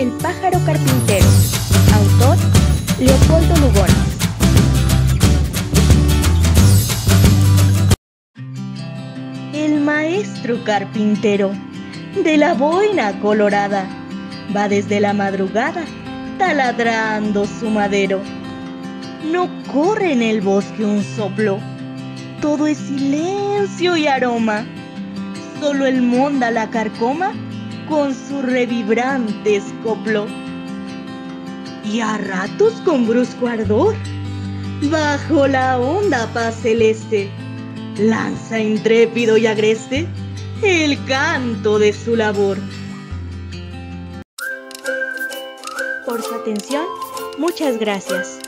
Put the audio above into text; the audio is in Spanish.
El pájaro carpintero. Autor Leopoldo Lugones. El maestro carpintero de la boina colorada va desde la madrugada taladrando su madero. No corre en el bosque un soplo, todo es silencio y aroma. Solo el monda la carcoma con su revibrante escoplo. Y a ratos con brusco ardor, bajo la onda paz celeste, lanza intrépido y agreste el canto de su labor. Por su atención, muchas gracias.